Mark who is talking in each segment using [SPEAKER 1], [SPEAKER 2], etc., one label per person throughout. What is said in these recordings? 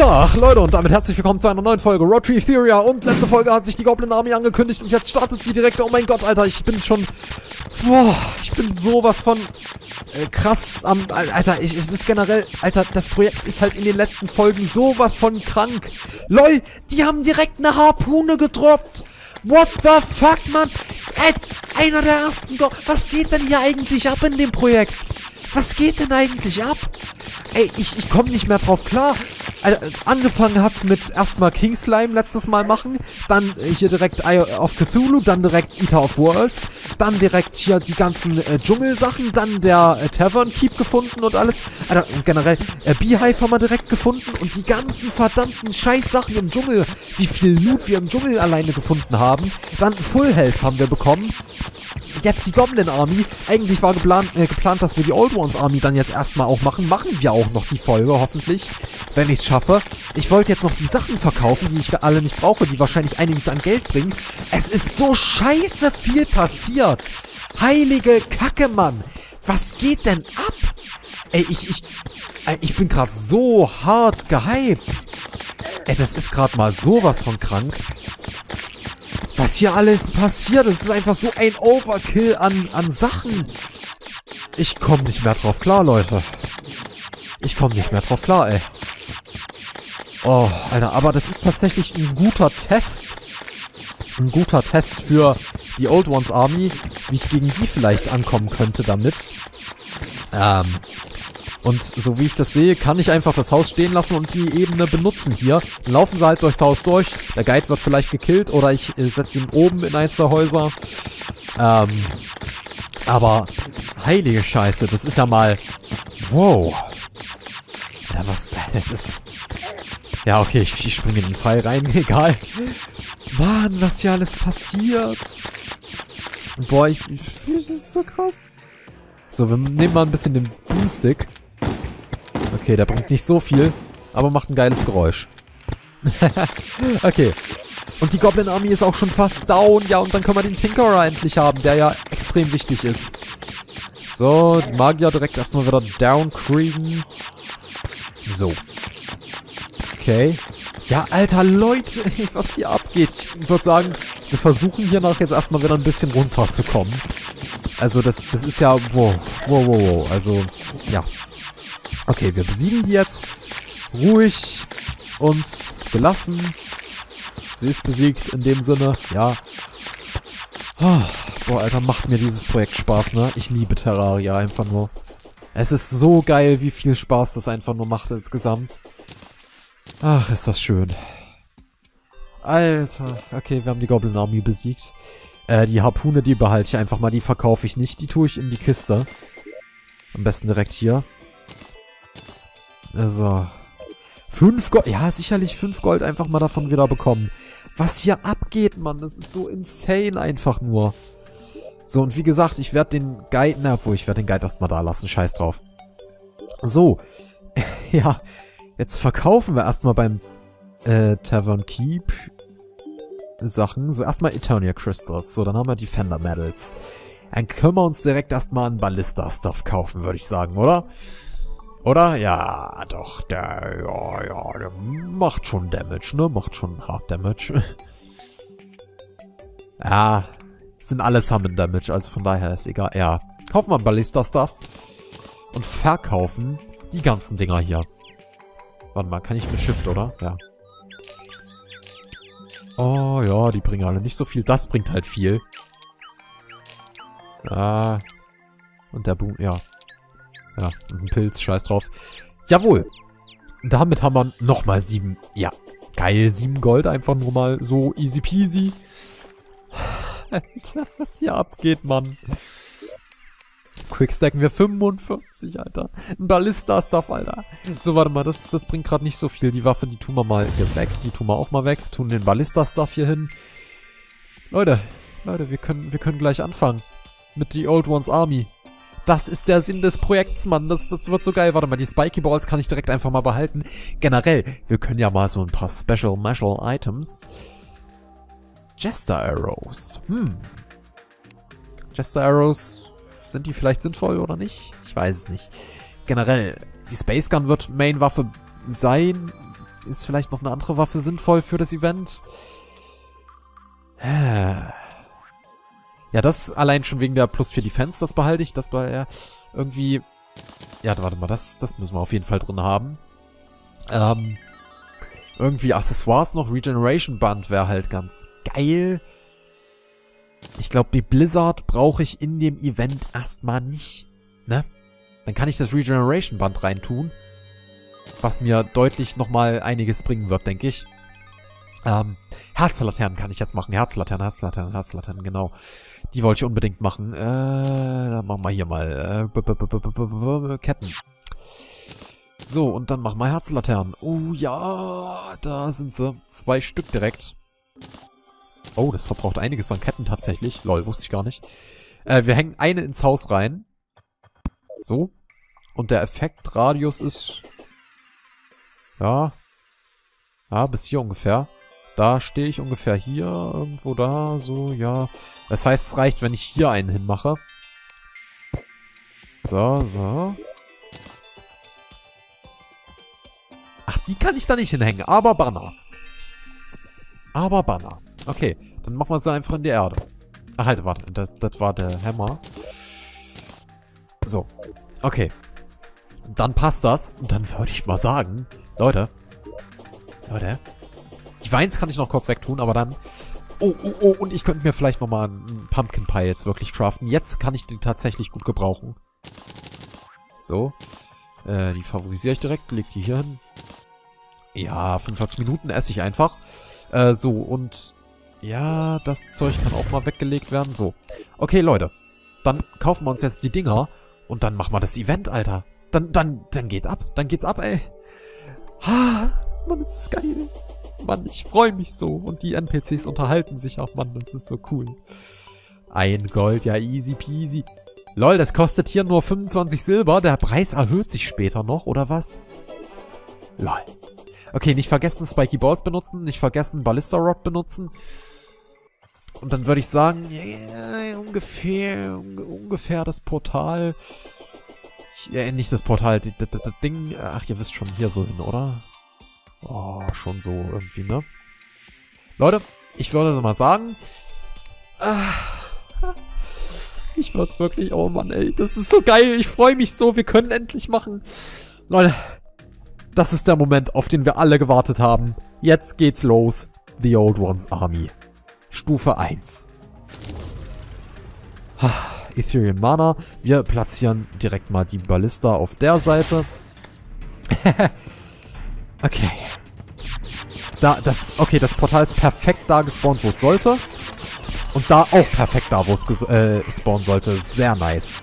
[SPEAKER 1] Tag, Leute, und damit herzlich willkommen zu einer neuen Folge Road to Etheria. Und letzte Folge hat sich die Goblin Army angekündigt und jetzt startet sie direkt. Oh mein Gott, Alter, ich bin schon... Boah, ich bin sowas von äh, krass am... Alter, ich, es ist generell... Alter, das Projekt ist halt in den letzten Folgen sowas von krank. LOL, die haben direkt eine Harpune gedroppt. What the fuck, Mann? Als einer der ersten... Go Was geht denn hier eigentlich ab in dem Projekt? Was geht denn eigentlich ab? Ey, ich, ich komme nicht mehr drauf klar. Also, angefangen hat's mit erstmal King Slime letztes Mal machen, dann hier direkt Eye of Cthulhu, dann direkt Eater of Worlds, dann direkt hier die ganzen äh, Dschungelsachen, dann der äh, Tavern Keep gefunden und alles. Also, generell, äh, Beehive haben wir direkt gefunden und die ganzen verdammten Scheiß-Sachen im Dschungel, wie viel Loot wir im Dschungel alleine gefunden haben. Dann Full Health haben wir bekommen jetzt die Goblin Army. Eigentlich war geplant, äh, geplant, dass wir die Old Ones Army dann jetzt erstmal auch machen. Machen wir auch noch die Folge, hoffentlich, wenn ich es schaffe. Ich wollte jetzt noch die Sachen verkaufen, die ich alle nicht brauche, die wahrscheinlich einiges an Geld bringen. Es ist so scheiße viel passiert. Heilige Kacke, Mann. Was geht denn ab? Ey, ich, ich, äh, ich bin gerade so hart gehypt. Ey, das ist gerade mal sowas von krank was hier alles passiert. Es ist einfach so ein Overkill an, an Sachen. Ich komme nicht mehr drauf klar, Leute. Ich komme nicht mehr drauf klar, ey. Oh, Alter, aber das ist tatsächlich ein guter Test. Ein guter Test für die Old Ones Army, wie ich gegen die vielleicht ankommen könnte damit. Ähm, und so wie ich das sehe, kann ich einfach das Haus stehen lassen und die Ebene benutzen hier. Dann laufen sie halt durchs Haus durch. Der Guide wird vielleicht gekillt oder ich äh, setze ihn oben in eins der Häuser. Ähm, aber heilige Scheiße, das ist ja mal... Wow. Ja, was... Das ist... Ja, okay, ich, ich springe in den Pfeil rein, egal. Mann, was hier alles passiert. Boah, ich, ich, das ist so krass. So, wir nehmen mal ein bisschen den Boomstick. Okay, der bringt nicht so viel, aber macht ein geiles Geräusch. okay. Und die Goblin Army ist auch schon fast down. Ja, und dann können wir den Tinkerer endlich haben, der ja extrem wichtig ist. So, die Magier direkt erstmal wieder down kriegen. So. Okay. Ja, alter Leute, was hier abgeht. Ich würde sagen, wir versuchen hier nach jetzt erstmal wieder ein bisschen runterzukommen. Also das, das ist ja, wow, wow, wow, wow. Also, ja, Okay, wir besiegen die jetzt. Ruhig und gelassen. Sie ist besiegt in dem Sinne, ja. Oh, boah, Alter, macht mir dieses Projekt Spaß, ne? Ich liebe Terraria einfach nur. Es ist so geil, wie viel Spaß das einfach nur macht insgesamt. Ach, ist das schön. Alter. Okay, wir haben die Goblin Army besiegt. Äh, die Harpune, die behalte ich einfach mal. Die verkaufe ich nicht. Die tue ich in die Kiste. Am besten direkt hier. So. Fünf Gold. Ja, sicherlich fünf Gold einfach mal davon wieder bekommen. Was hier abgeht, Mann. Das ist so insane einfach nur. So, und wie gesagt, ich werde den Guide... Na, wo ich werde den Guide erstmal da lassen. Scheiß drauf. So. ja. Jetzt verkaufen wir erstmal beim äh, Tavern Keep Sachen. So, erstmal Eternia Crystals. So, dann haben wir Defender Medals. Dann können wir uns direkt erstmal einen Ballista-Stuff kaufen, würde ich sagen, oder? Oder? Ja, doch, der, ja, ja, der macht schon Damage, ne? Macht schon Hard Damage. ja, sind alle Summon Damage, also von daher ist egal. Ja, kaufen wir Ballista-Stuff und verkaufen die ganzen Dinger hier. Warte mal, kann ich mit Shift, oder? Ja. Oh, ja, die bringen alle nicht so viel. Das bringt halt viel. Ah. Und der Boom, ja. Ja, ein Pilz, scheiß drauf. Jawohl. Damit haben wir nochmal sieben. Ja, geil, sieben Gold. Einfach nur mal so easy peasy. Alter, was hier abgeht, Mann. Quickstacken wir 45, Alter. Ein Ballista-Stuff, Alter. So, warte mal, das, das bringt gerade nicht so viel. Die Waffe, die tun wir mal hier weg. Die tun wir auch mal weg. Tun den Ballista-Stuff hier hin. Leute, Leute, wir können, wir können gleich anfangen. Mit The Old Ones Army. Das ist der Sinn des Projekts, Mann. Das, das wird so geil. Warte mal, die Spiky Balls kann ich direkt einfach mal behalten. Generell, wir können ja mal so ein paar Special Mashal Items. Jester Arrows. Hm. Jester Arrows, sind die vielleicht sinnvoll oder nicht? Ich weiß es nicht. Generell, die Space Gun wird Main-Waffe sein. ist vielleicht noch eine andere Waffe sinnvoll für das Event? Ja, das allein schon wegen der plus 4 Defense, das behalte ich. Das war ja irgendwie... Ja, warte mal, das, das müssen wir auf jeden Fall drin haben. Ähm, irgendwie Accessoires noch. Regeneration Band wäre halt ganz geil. Ich glaube, die Blizzard brauche ich in dem Event erstmal nicht. Ne? Dann kann ich das Regeneration Band reintun. Was mir deutlich nochmal einiges bringen wird, denke ich. Ähm, Herzlaternen kann ich jetzt machen. Herzlaternen, Herzlaternen, Herzlaternen, genau. Die wollte ich unbedingt machen. Äh, dann machen wir hier mal äh, Ketten. So, und dann machen wir Herzlaternen. Oh ja, da sind sie. Zwei Stück direkt. Oh, das verbraucht einiges an Ketten tatsächlich. Lol, wusste ich gar nicht. Äh, wir hängen eine ins Haus rein. So. Und der Effektradius ist... Ja. Ja, bis hier ungefähr. Da stehe ich ungefähr hier, irgendwo da, so, ja. Das heißt, es reicht, wenn ich hier einen hinmache. So, so. Ach, die kann ich da nicht hinhängen, aber Banner. Aber Banner. Okay, dann machen wir sie einfach in die Erde. Ach halt, warte, das, das war der Hammer. So, okay. Dann passt das. Und dann würde ich mal sagen, Leute, Leute, die Weins kann ich noch kurz wegtun, aber dann... Oh, oh, oh, und ich könnte mir vielleicht nochmal einen Pumpkin Pie jetzt wirklich craften. Jetzt kann ich den tatsächlich gut gebrauchen. So. Äh, die favorisiere ich direkt, leg die hier hin. Ja, 45 Minuten esse ich einfach. Äh, so, und ja, das Zeug kann auch mal weggelegt werden. So. Okay, Leute. Dann kaufen wir uns jetzt die Dinger und dann machen wir das Event, Alter. Dann, dann, dann geht ab. Dann geht's ab, ey. Ha, Mann, ist das geil. Mann, ich freue mich so. Und die NPCs unterhalten sich auch, Mann, das ist so cool. Ein Gold, ja, easy peasy. Lol, das kostet hier nur 25 Silber. Der Preis erhöht sich später noch, oder was? Lol. Okay, nicht vergessen Spiky Balls benutzen, nicht vergessen Ballista Rod benutzen. Und dann würde ich sagen, yeah, ungefähr, ungefähr das Portal. äh, nicht das Portal, das Ding. Ach, ihr wisst schon, hier so hin, oder? Oh, schon so irgendwie, ne? Leute, ich würde mal sagen. Ah, ich würde wirklich, oh Mann, ey, das ist so geil. Ich freue mich so, wir können endlich machen. Leute, das ist der Moment, auf den wir alle gewartet haben. Jetzt geht's los. The Old Ones Army. Stufe 1. Ethereum Mana. Wir platzieren direkt mal die Ballista auf der Seite. okay. Da, das, okay, das Portal ist perfekt da gespawnt, wo es sollte. Und da auch perfekt da, wo es äh, spawnen sollte. Sehr nice.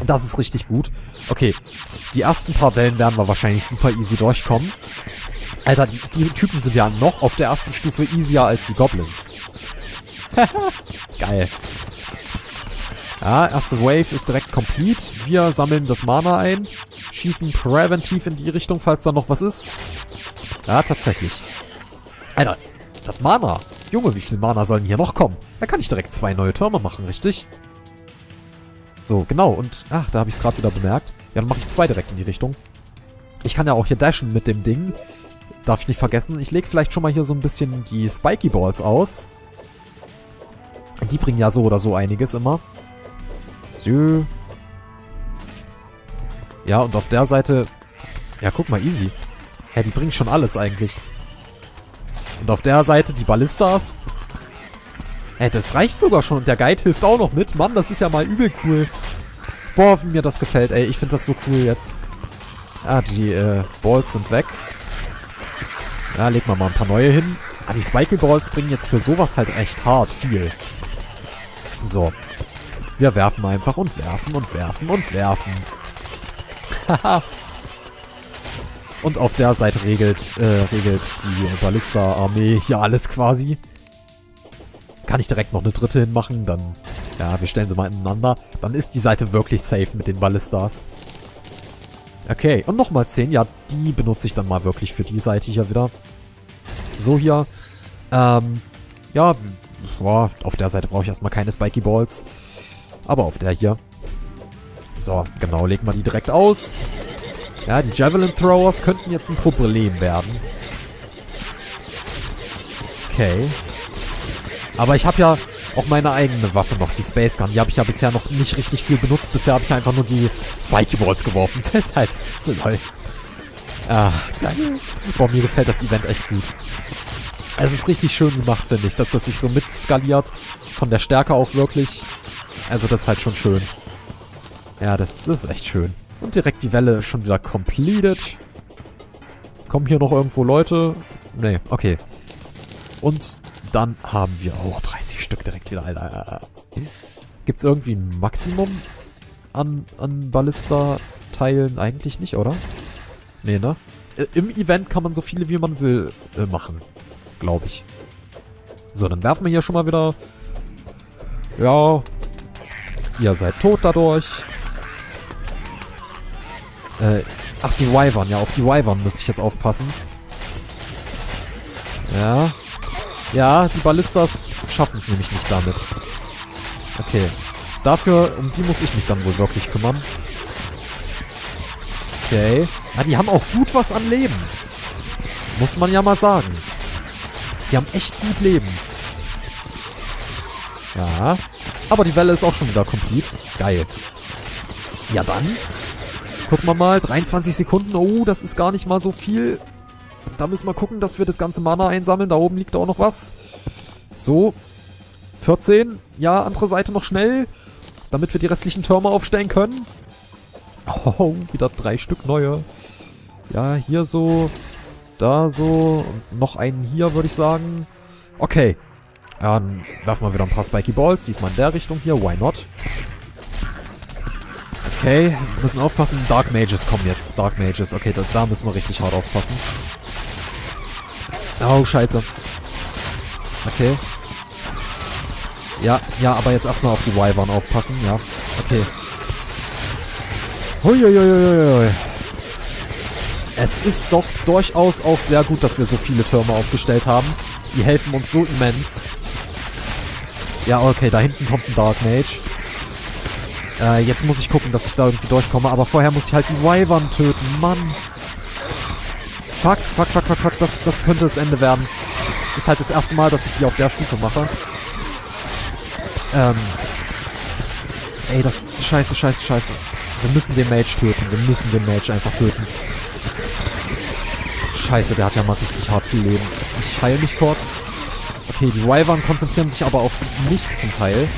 [SPEAKER 1] Und das ist richtig gut. Okay, die ersten paar Wellen werden wir wahrscheinlich super easy durchkommen. Alter, die, die Typen sind ja noch auf der ersten Stufe easier als die Goblins. Geil. Ja, erste Wave ist direkt complete. Wir sammeln das Mana ein, schießen präventiv in die Richtung, falls da noch was ist. Ja, tatsächlich. Alter, das Mana. Junge, wie viel Mana sollen hier noch kommen? Da kann ich direkt zwei neue Türme machen, richtig? So, genau. Und, ach, da habe ich es gerade wieder bemerkt. Ja, dann mache ich zwei direkt in die Richtung. Ich kann ja auch hier dashen mit dem Ding. Darf ich nicht vergessen. Ich lege vielleicht schon mal hier so ein bisschen die Spiky Balls aus. Die bringen ja so oder so einiges immer. So. Ja, und auf der Seite... Ja, guck mal, easy. Ja, die bringen schon alles eigentlich. Und auf der Seite die Ballistas. Ey, das reicht sogar schon. Und der Guide hilft auch noch mit. Mann, das ist ja mal übel cool. Boah, wie mir das gefällt, ey. Ich finde das so cool jetzt. Ah, die äh, Balls sind weg. Ja, legen wir mal ein paar neue hin. Ah, die Spiky Balls bringen jetzt für sowas halt echt hart viel. So. Wir werfen einfach und werfen und werfen und werfen. Und auf der Seite regelt, äh, regelt die Ballista-Armee hier alles quasi. Kann ich direkt noch eine dritte hinmachen, dann... Ja, wir stellen sie mal ineinander. Dann ist die Seite wirklich safe mit den Ballistas. Okay, und nochmal 10. Ja, die benutze ich dann mal wirklich für die Seite hier wieder. So hier. Ähm, ja, boah, auf der Seite brauche ich erstmal keine Spiky Balls. Aber auf der hier. So, genau, legen wir die direkt aus. Ja, die Javelin Throwers könnten jetzt ein Problem werden. Okay. Aber ich habe ja auch meine eigene Waffe noch, die Space Gun. Die habe ich ja bisher noch nicht richtig viel benutzt. Bisher habe ich einfach nur die Spikey Balls geworfen. Deshalb, lol. Ah, geil. Boah, mir gefällt das Event echt gut. Es ist richtig schön gemacht, finde ich, dass das sich so mitskaliert. Von der Stärke auch wirklich. Also das ist halt schon schön. Ja, das, das ist echt schön. Und direkt die Welle schon wieder completed. Kommen hier noch irgendwo Leute? Nee, okay. Und dann haben wir auch oh, 30 Stück direkt wieder, Alter. Es irgendwie ein Maximum an, an Ballista-Teilen? Eigentlich nicht, oder? Nee, ne? Im Event kann man so viele, wie man will, äh, machen. Glaube ich. So, dann werfen wir hier schon mal wieder... Ja... Ihr seid tot dadurch. Äh, ach, die Wyvern. Ja, auf die Wyvern müsste ich jetzt aufpassen. Ja. Ja, die Ballistas schaffen es nämlich nicht damit. Okay. Dafür, um die muss ich mich dann wohl wirklich kümmern. Okay. Ah, die haben auch gut was an Leben. Muss man ja mal sagen. Die haben echt gut Leben. Ja. Aber die Welle ist auch schon wieder complete. Geil. Ja dann. Gucken wir mal. 23 Sekunden. Oh, das ist gar nicht mal so viel. Da müssen wir gucken, dass wir das ganze Mana einsammeln. Da oben liegt auch noch was. So. 14. Ja, andere Seite noch schnell. Damit wir die restlichen Türme aufstellen können. Oh, wieder drei Stück neue. Ja, hier so. Da so. Und noch einen hier, würde ich sagen. Okay. Dann werfen wir wieder ein paar Spiky Balls. Diesmal in der Richtung hier. Why not? Okay, wir müssen aufpassen. Dark Mages kommen jetzt. Dark Mages. Okay, da, da müssen wir richtig hart aufpassen. Oh, scheiße. Okay. Ja, ja, aber jetzt erstmal auf die Wyvern aufpassen. Ja, okay. Huiuiuiui. Es ist doch durchaus auch sehr gut, dass wir so viele Türme aufgestellt haben. Die helfen uns so immens. Ja, okay, da hinten kommt ein Dark Mage. Äh, jetzt muss ich gucken, dass ich da irgendwie durchkomme. Aber vorher muss ich halt die Wyvern töten. Mann. Fuck, fuck, fuck, fuck, fuck. Das, das könnte das Ende werden. Ist halt das erste Mal, dass ich die auf der Stufe mache. Ähm. Ey, das... Scheiße, scheiße, scheiße. Wir müssen den Mage töten. Wir müssen den Mage einfach töten. Scheiße, der hat ja mal richtig hart viel Leben. Ich heile mich kurz. Okay, die Wyvern konzentrieren sich aber auf mich zum Teil.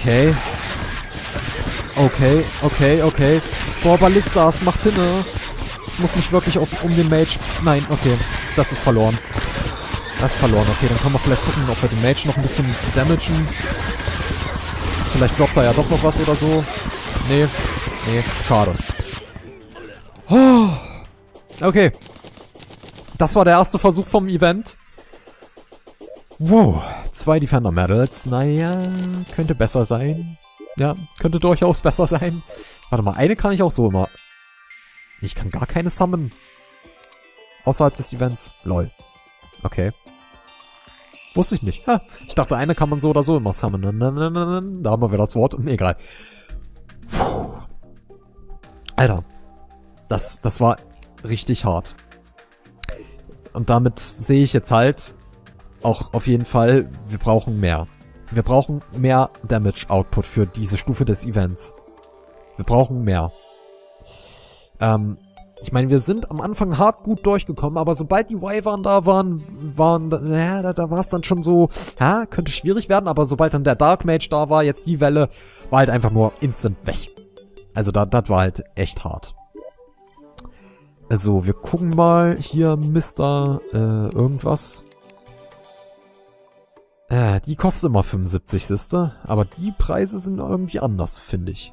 [SPEAKER 1] Okay. Okay, okay, okay. Boah, Ballistas, macht Hinne. Ich muss mich wirklich auf, um den Mage... Nein, okay. Das ist verloren. Das ist verloren. Okay, dann können wir vielleicht gucken, ob wir den Mage noch ein bisschen damagen. Vielleicht droppt er ja doch noch was oder so. Nee. Nee, schade. Oh. Okay. Das war der erste Versuch vom Event. Wow. Zwei Defender Medals. Naja, könnte besser sein. Ja, könnte durchaus besser sein. Warte mal, eine kann ich auch so immer. Ich kann gar keine summonen. Außerhalb des Events. Lol. Okay. Wusste ich nicht. Ha, ich dachte, eine kann man so oder so immer summonen. Da haben wir wieder das Wort. Egal. Puh. Alter. Das, das war richtig hart. Und damit sehe ich jetzt halt auch auf jeden Fall, wir brauchen mehr. Wir brauchen mehr Damage Output für diese Stufe des Events. Wir brauchen mehr. Ähm, ich meine, wir sind am Anfang hart gut durchgekommen, aber sobald die Wyvern da waren, waren, ja, da, da war es dann schon so, ja, könnte schwierig werden, aber sobald dann der Dark Mage da war, jetzt die Welle, war halt einfach nur instant weg. Also da, das war halt echt hart. Also, wir gucken mal hier, Mr. Äh, irgendwas. Äh, die kostet immer 75, siehste? Aber die Preise sind irgendwie anders, finde ich.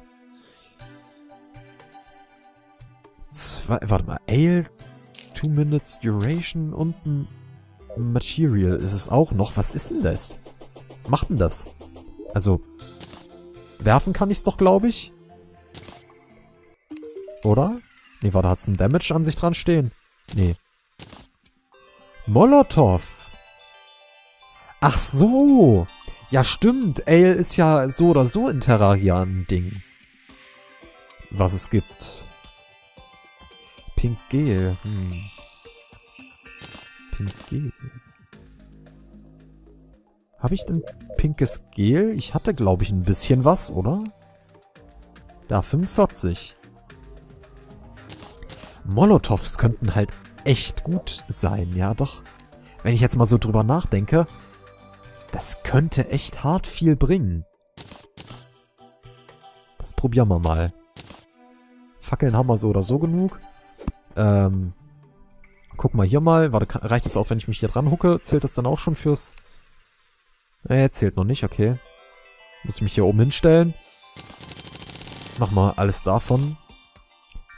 [SPEAKER 1] Zwei, warte mal, Ale, 2 Minutes Duration und ein Material ist es auch noch. Was ist denn das? Macht denn das? Also, werfen kann ich es doch, glaube ich. Oder? Nee, warte, hat es ein Damage an sich dran stehen? Nee. Molotov. Ach so. Ja, stimmt. Ale ist ja so oder so in Terraria ein Ding. Was es gibt. Pink Gel. Hm. Pink Gel. Habe ich denn pinkes Gel? Ich hatte, glaube ich, ein bisschen was, oder? Da, 45. Molotovs könnten halt echt gut sein, ja doch. Wenn ich jetzt mal so drüber nachdenke, das könnte echt hart viel bringen. Das probieren wir mal. Fackeln haben wir so oder so genug. Ähm, guck mal hier mal. Warte, reicht es auch, wenn ich mich hier dran hucke? Zählt das dann auch schon fürs... Äh, zählt noch nicht, okay. Muss ich mich hier oben hinstellen. Mach mal alles davon.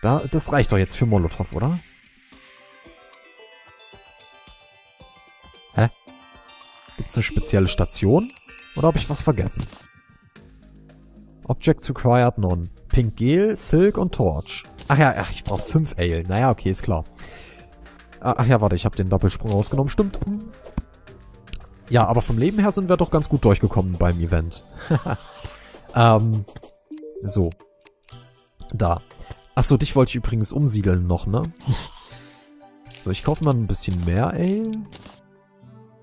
[SPEAKER 1] Da, das reicht doch jetzt für Molotow, oder? Gibt's eine spezielle Station? Oder habe ich was vergessen? Objects required none. Pink Gel, Silk und Torch. Ach ja, ach, ich brauche 5 Ale. Naja, okay, ist klar. Ah, ach ja, warte, ich habe den Doppelsprung rausgenommen. Stimmt. Ja, aber vom Leben her sind wir doch ganz gut durchgekommen beim Event. ähm, so. Da. Achso, dich wollte ich übrigens umsiedeln noch, ne? so, ich kaufe mal ein bisschen mehr Ale.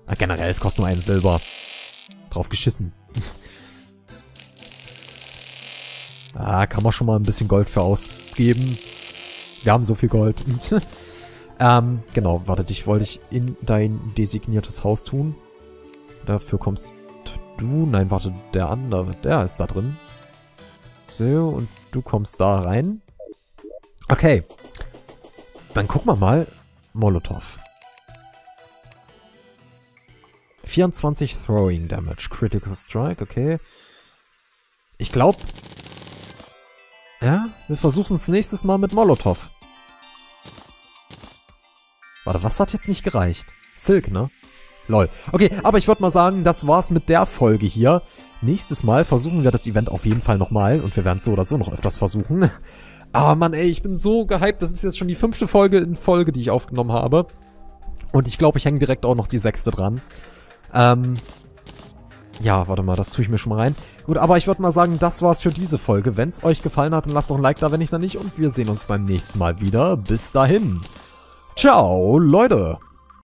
[SPEAKER 1] Ah, generell, es kostet nur ein Silber. Drauf geschissen. ah, kann man schon mal ein bisschen Gold für ausgeben. Wir haben so viel Gold. ähm, genau, warte, dich wollte ich in dein designiertes Haus tun. Dafür kommst du... Nein, warte, der andere, der ist da drin. So, und du kommst da rein. Okay. Dann gucken wir mal. Molotov. 24 Throwing Damage. Critical Strike, okay. Ich glaube... Ja, wir versuchen es nächstes Mal mit Molotov. Warte, was hat jetzt nicht gereicht? Silk, ne? Lol. Okay, aber ich würde mal sagen, das war's mit der Folge hier. Nächstes Mal versuchen wir das Event auf jeden Fall nochmal und wir werden es so oder so noch öfters versuchen. Aber Mann, ey, ich bin so gehypt. Das ist jetzt schon die fünfte Folge in Folge, die ich aufgenommen habe. Und ich glaube, ich hänge direkt auch noch die sechste dran. Ähm, ja, warte mal, das tue ich mir schon mal rein. Gut, aber ich würde mal sagen, das war's für diese Folge. Wenn es euch gefallen hat, dann lasst doch ein Like da, wenn nicht, dann nicht. Und wir sehen uns beim nächsten Mal wieder. Bis dahin. Ciao, Leute.